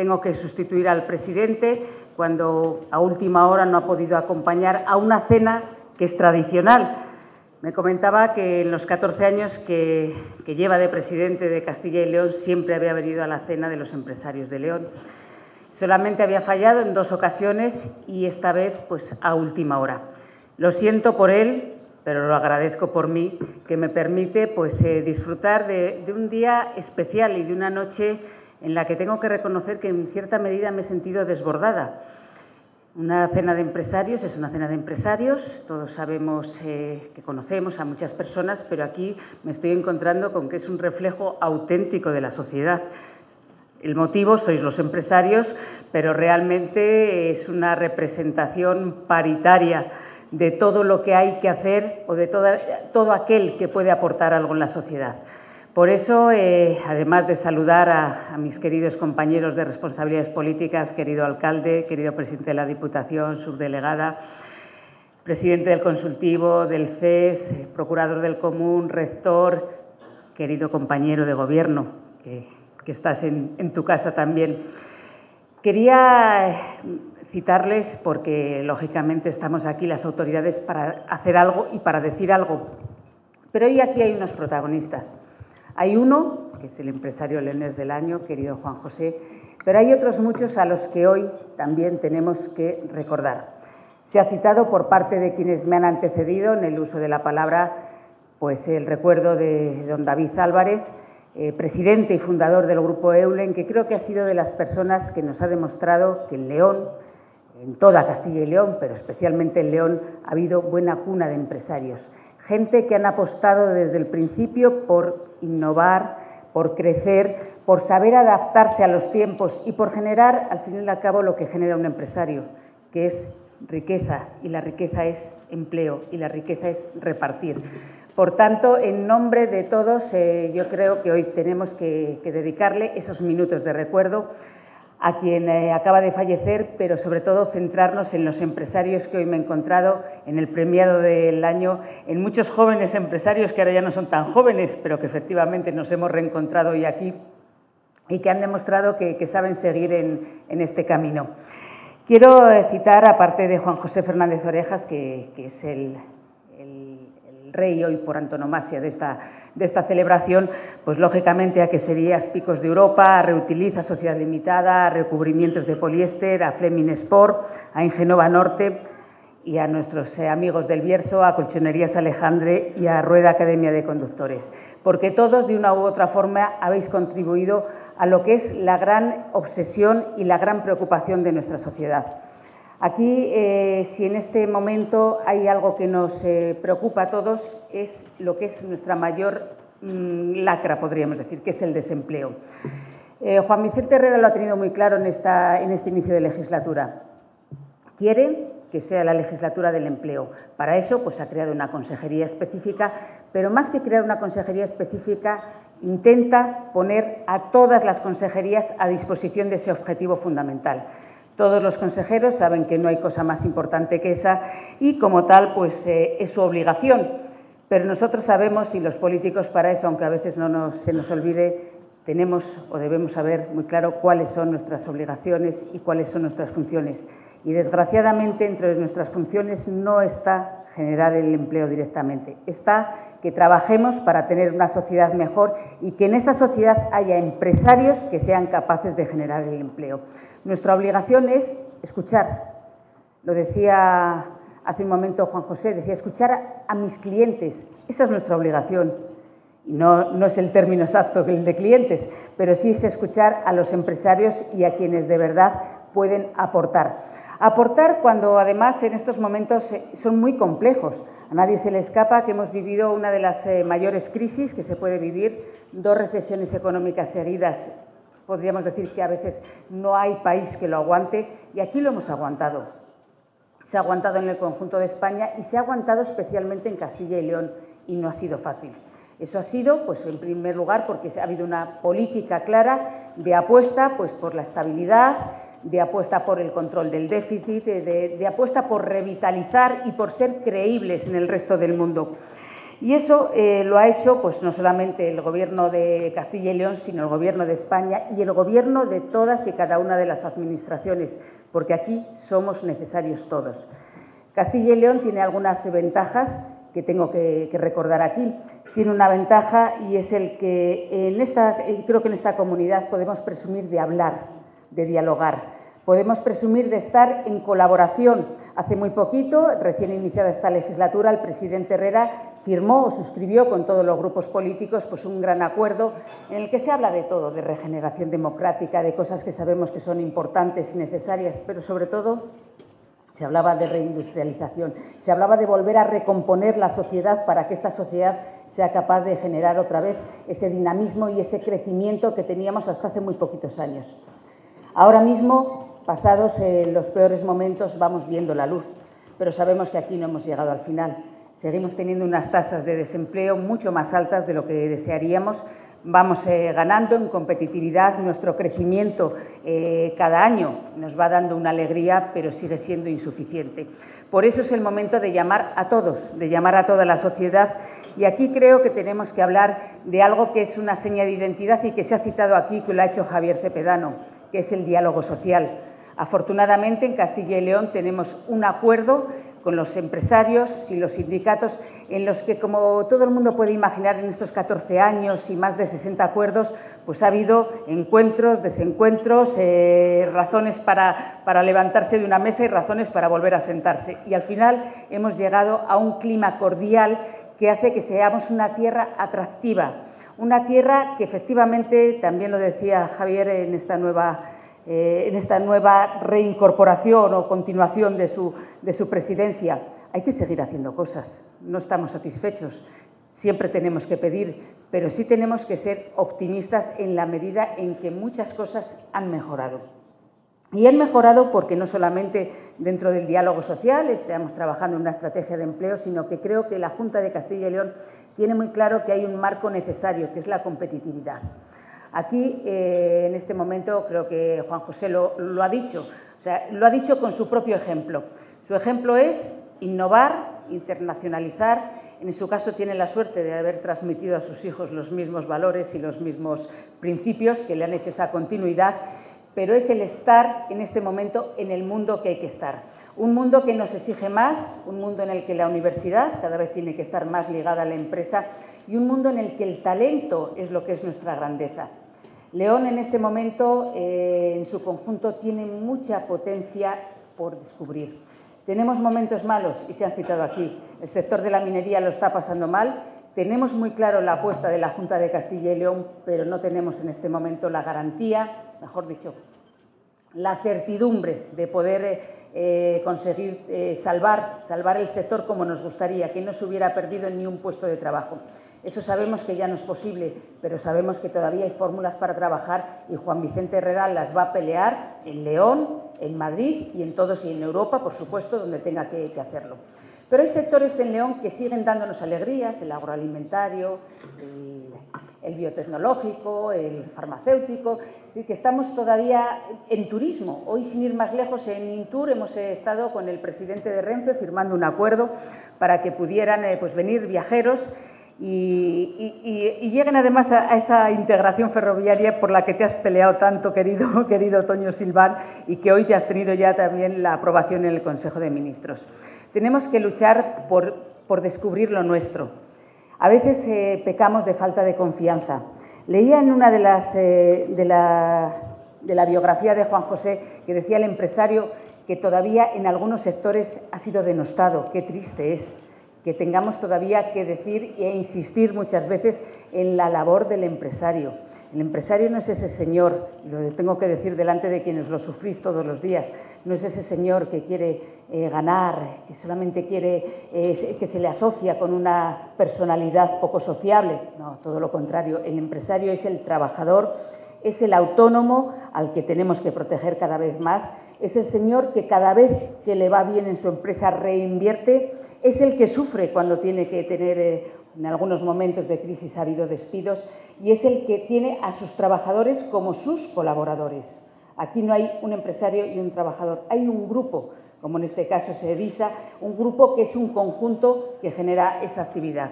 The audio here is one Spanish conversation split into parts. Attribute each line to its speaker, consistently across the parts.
Speaker 1: tengo que sustituir al presidente cuando a última hora no ha podido acompañar a una cena que es tradicional. Me comentaba que en los 14 años que, lleva de presidente de Castilla y León siempre había venido a la cena de los empresarios de León. Solamente había fallado en dos ocasiones y esta vez pues a última hora. Lo siento por él, pero lo agradezco por mí, que me permite pues, eh, disfrutar de, de, un día especial y de una noche en la que tengo que reconocer que en cierta medida me he sentido desbordada. Una cena de empresarios es una cena de empresarios, todos sabemos eh, que conocemos a muchas personas, pero aquí me estoy encontrando con que es un reflejo auténtico de la sociedad. El motivo sois los empresarios, pero realmente es una representación paritaria de todo lo que hay que hacer o de todo aquel que puede aportar algo en la sociedad. Por eso, eh, además de saludar a, mis queridos compañeros de responsabilidades políticas, querido alcalde, querido presidente de la Diputación, subdelegada, presidente del consultivo, del CES, procurador del común, rector, querido compañero de gobierno, que, estás en, en tu casa también. Quería citarles porque, lógicamente, estamos aquí las autoridades para hacer algo y para decir algo. Pero hoy aquí hay unos protagonistas. Hay uno, que es el empresario leonés del año, querido Juan José, pero hay otros muchos a los que hoy también tenemos que recordar. Se ha citado por parte de quienes me han antecedido en el uso de la palabra pues el recuerdo de don David Álvarez, eh, presidente y fundador del Grupo Eulen, que creo que ha sido de las personas que nos ha demostrado que en León, en toda Castilla y León, pero especialmente en León, ha habido buena cuna de empresarios. Gente que han apostado desde el principio por innovar, por crecer, por saber adaptarse a los tiempos y por generar, al fin y al cabo, lo que genera un empresario, que es riqueza, y la riqueza es empleo, y la riqueza es repartir. Por tanto, en nombre de todos, eh, yo creo que hoy tenemos que, que, dedicarle esos minutos de recuerdo a quien eh, acaba de fallecer, pero sobre todo centrarnos en los empresarios que hoy me he encontrado, en el premiado del año, en muchos jóvenes empresarios que ahora ya no son tan jóvenes, pero que efectivamente nos hemos reencontrado hoy aquí y que han demostrado que, saben seguir en, este camino. Quiero eh, citar, aparte de Juan José Fernández Orejas, que, es el rey hoy por antonomasia de esta de esta celebración, pues lógicamente a queserías Picos de Europa, a Reutiliza Sociedad Limitada, a Recubrimientos de Poliéster, a Fleming Sport, a Ingenova Norte y a nuestros eh, amigos del Bierzo, a Colchonerías Alejandre y a Rueda Academia de Conductores, porque todos de una u otra forma habéis contribuido a lo que es la gran obsesión y la gran preocupación de nuestra sociedad. Aquí, eh, si en este momento hay algo que nos eh, preocupa a todos, es lo que es nuestra mayor mmm, lacra, podríamos decir, que es el desempleo. Eh, Juan Vicente Herrera lo ha tenido muy claro en, en este inicio de legislatura. Quiere que sea la legislatura del empleo. Para eso, pues ha creado una consejería específica, pero más que crear una consejería específica, intenta poner a todas las consejerías a disposición de ese objetivo fundamental todos los consejeros saben que no hay cosa más importante que esa y, como tal, pues eh, es su obligación. Pero nosotros sabemos, y los políticos para eso, aunque a veces no se nos olvide, tenemos o debemos saber muy claro cuáles son nuestras obligaciones y cuáles son nuestras funciones. Y, desgraciadamente, entre nuestras funciones no está generar el empleo directamente. Está que trabajemos para tener una sociedad mejor y que en esa sociedad haya empresarios que sean capaces de generar el empleo. Nuestra obligación es escuchar. Lo decía hace un momento Juan José, decía escuchar a, mis clientes. Esa es nuestra obligación. Y no, no es el término exacto que el de clientes, pero sí es escuchar a los empresarios y a quienes de verdad pueden aportar. Aportar cuando además en estos momentos eh, son muy complejos. A nadie se le escapa que hemos vivido una de las eh, mayores crisis que se puede vivir, dos recesiones económicas heridas podríamos decir que a veces no hay país que lo aguante y aquí lo hemos aguantado. Se ha aguantado en el conjunto de España y se ha aguantado especialmente en Castilla y León y no ha sido fácil. Eso ha sido, pues, en primer lugar, porque ha habido una política clara de apuesta pues, por la estabilidad, de apuesta por el control del déficit, de, de, apuesta por revitalizar y por ser creíbles en el resto del mundo. Y eso eh, lo ha hecho pues, no solamente el Gobierno de Castilla y León, sino el Gobierno de España y el Gobierno de todas y cada una de las administraciones, porque aquí somos necesarios todos. Castilla y León tiene algunas ventajas que tengo que, recordar aquí. Tiene una ventaja y es el que creo que en esta comunidad podemos presumir de hablar, de dialogar. Podemos presumir de estar en colaboración. Hace muy poquito, recién iniciada esta legislatura, el presidente Herrera firmó o suscribió con todos los grupos políticos pues, un gran acuerdo en el que se habla de todo, de regeneración democrática, de cosas que sabemos que son importantes y necesarias, pero sobre todo se hablaba de reindustrialización, se hablaba de volver a recomponer la sociedad para que esta sociedad sea capaz de generar otra vez ese dinamismo y ese crecimiento que teníamos hasta hace muy poquitos años. Ahora mismo, pasados eh, los peores momentos, vamos viendo la luz, pero sabemos que aquí no hemos llegado al final. Seguimos teniendo unas tasas de desempleo mucho más altas de lo que desearíamos. Vamos eh, ganando en competitividad, nuestro crecimiento eh, cada año nos va dando una alegría, pero sigue siendo insuficiente. Por eso es el momento de llamar a todos, de llamar a toda la sociedad. Y aquí creo que tenemos que hablar de algo que es una seña de identidad y que se ha citado aquí, que lo ha hecho Javier Cepedano, que es el diálogo social. Afortunadamente, en Castilla y León tenemos un acuerdo con los empresarios y los sindicatos, en los que, como todo el mundo puede imaginar en estos 14 años y más de 60 acuerdos, pues ha habido encuentros, desencuentros, eh, razones para, para levantarse de una mesa y razones para volver a sentarse. Y al final hemos llegado a un clima cordial que hace que seamos una tierra atractiva, una tierra que efectivamente, también lo decía Javier en esta nueva eh, en esta nueva reincorporación o continuación de su, de su presidencia. Hay que seguir haciendo cosas, no estamos satisfechos, siempre tenemos que pedir, pero sí tenemos que ser optimistas en la medida en que muchas cosas han mejorado. Y han mejorado porque no solamente dentro del diálogo social estamos trabajando en una estrategia de empleo, sino que creo que la Junta de Castilla y León tiene muy claro que hay un marco necesario, que es la competitividad. Aquí, eh, en este momento, creo que Juan José lo, ha dicho, o sea, lo ha dicho con su propio ejemplo. Su ejemplo es innovar, internacionalizar. En su caso tiene la suerte de haber transmitido a sus hijos los mismos valores y los mismos principios que le han hecho esa continuidad, pero es el estar en este momento en el mundo que hay que estar. Un mundo que nos exige más, un mundo en el que la universidad cada vez tiene que estar más ligada a la empresa y un mundo en el que el talento es lo que es nuestra grandeza. León en este momento, eh, en su conjunto, tiene mucha potencia por descubrir. Tenemos momentos malos, y se han citado aquí. El sector de la minería lo está pasando mal. Tenemos muy claro la apuesta de la Junta de Castilla y León, pero no tenemos en este momento la garantía, mejor dicho, la certidumbre de poder eh, conseguir eh, salvar, salvar el sector como nos gustaría, que no se hubiera perdido ni un puesto de trabajo. Eso sabemos que ya no es posible, pero sabemos que todavía hay fórmulas para trabajar y Juan Vicente Herrera las va a pelear en León, en Madrid y en todos y en Europa, por supuesto, donde tenga que, hacerlo. Pero hay sectores en León que siguen dándonos alegrías, el agroalimentario, el, biotecnológico, el farmacéutico, es que estamos todavía en turismo. Hoy, sin ir más lejos, en Intur hemos estado con el presidente de Renfe firmando un acuerdo para que pudieran eh, pues, venir viajeros y, lleguen además a, esa integración ferroviaria por la que te has peleado tanto, querido, querido Toño Silván, y que hoy te has tenido ya también la aprobación en el Consejo de Ministros. Tenemos que luchar por, por descubrir lo nuestro. A veces eh, pecamos de falta de confianza. Leía en una de las eh, de la biografía de Juan José que decía el empresario que todavía en algunos sectores ha sido denostado. Qué triste es que tengamos todavía que decir e insistir muchas veces en la labor del empresario. El empresario no es ese señor, lo tengo que decir delante de quienes lo sufrís todos los días, no es ese señor que quiere eh, ganar, que solamente quiere eh, que se le asocia con una personalidad poco sociable. No, todo lo contrario. El empresario es el trabajador, es el autónomo al que tenemos que proteger cada vez más, es el señor que cada vez que le va bien en su empresa reinvierte es el que sufre cuando tiene que tener, eh, en algunos momentos de crisis ha habido despidos, y es el que tiene a sus trabajadores como sus colaboradores. Aquí no hay un empresario y un trabajador, hay un grupo, como en este caso se Edisa, un grupo que es un conjunto que genera esa actividad.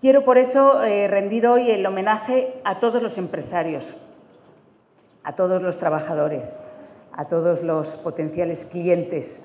Speaker 1: Quiero por eso eh, rendir hoy el homenaje a todos los empresarios, a todos los trabajadores, a todos los potenciales clientes,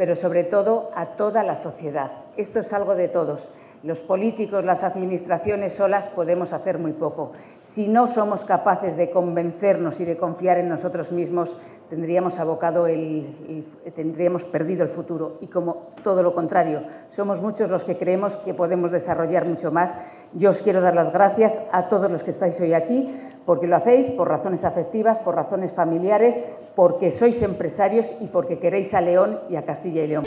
Speaker 1: pero sobre todo a toda la sociedad. Esto es algo de todos. Los políticos, las administraciones solas podemos hacer muy poco. Si no somos capaces de convencernos y de confiar en nosotros mismos, tendríamos abocado el, tendríamos perdido el futuro. Y como todo lo contrario, somos muchos los que creemos que podemos desarrollar mucho más. Yo os quiero dar las gracias a todos los que estáis hoy aquí, porque lo hacéis por razones afectivas, por razones familiares, porque sois empresarios y porque queréis a León y a Castilla y León.